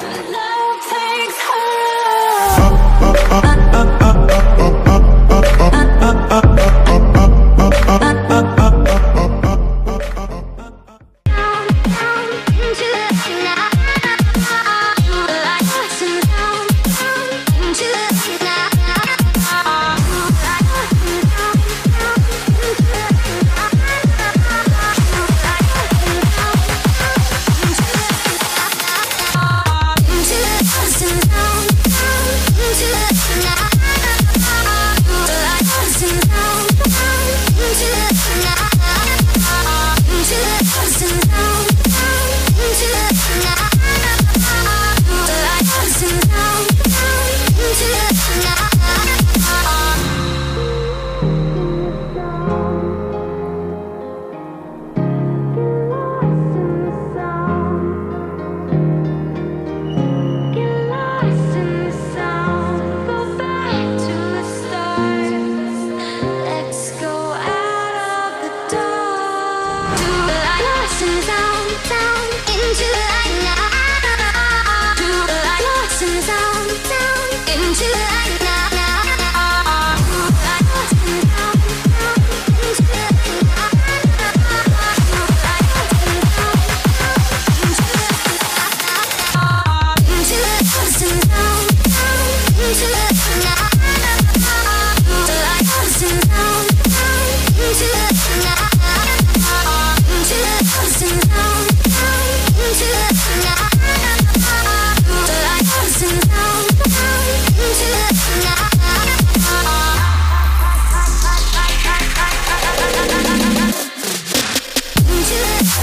love.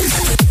Live.